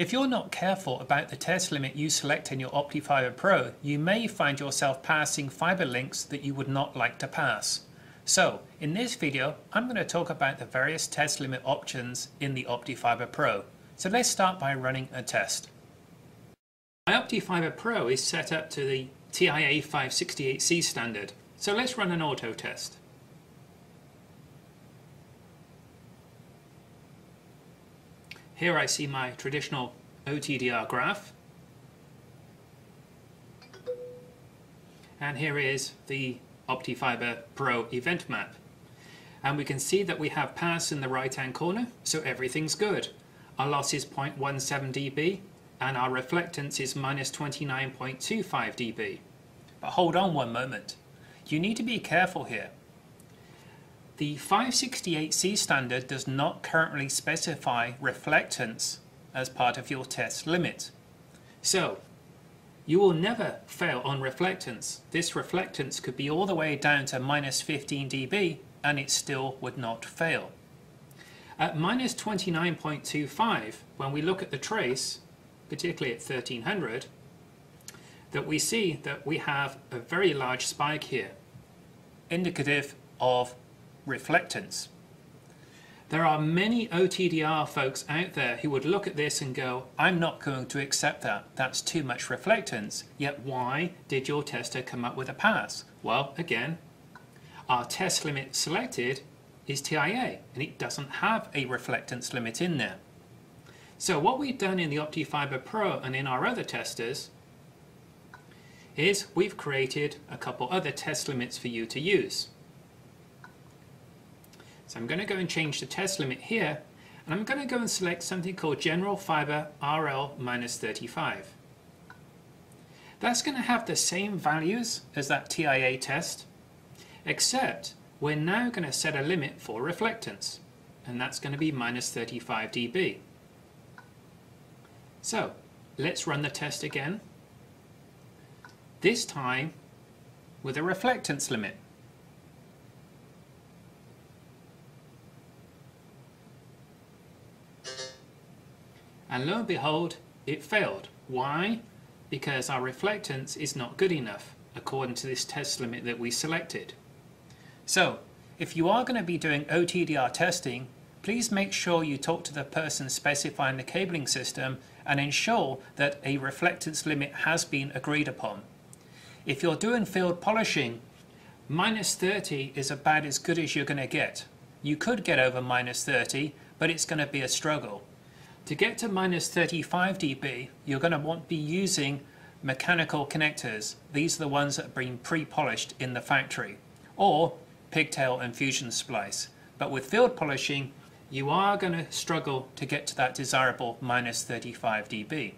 If you're not careful about the test limit you select in your OptiFiber Pro, you may find yourself passing fiber links that you would not like to pass. So, in this video, I'm going to talk about the various test limit options in the OptiFiber Pro. So let's start by running a test. My OptiFiber Pro is set up to the TIA 568C standard, so let's run an auto test. Here I see my traditional OTDR graph. And here is the OptiFiber Pro event map. And we can see that we have pass in the right hand corner, so everything's good. Our loss is 0.17 dB and our reflectance is minus 29.25 dB. But hold on one moment. You need to be careful here. The 568C standard does not currently specify reflectance as part of your test limit. So, you will never fail on reflectance. This reflectance could be all the way down to minus 15 dB and it still would not fail. At minus 29.25, when we look at the trace, particularly at 1300, that we see that we have a very large spike here, indicative of reflectance. There are many OTDR folks out there who would look at this and go, I'm not going to accept that. That's too much reflectance. Yet why did your tester come up with a pass? Well, again, our test limit selected is TIA and it doesn't have a reflectance limit in there. So what we've done in the OptiFiber Pro and in our other testers is we've created a couple other test limits for you to use. So I'm going to go and change the test limit here and I'm going to go and select something called General Fiber RL minus 35. That's going to have the same values as that TIA test, except we're now going to set a limit for reflectance, and that's going to be minus 35 dB. So let's run the test again, this time with a reflectance limit. And lo and behold, it failed. Why? Because our reflectance is not good enough, according to this test limit that we selected. So, if you are going to be doing OTDR testing, please make sure you talk to the person specifying the cabling system and ensure that a reflectance limit has been agreed upon. If you're doing field polishing, minus 30 is about as good as you're going to get. You could get over minus 30, but it's going to be a struggle. To get to minus 35 dB, you're going to want to be using mechanical connectors. These are the ones that have been pre-polished in the factory, or pigtail and fusion splice. But with field polishing, you are going to struggle to get to that desirable minus 35 dB.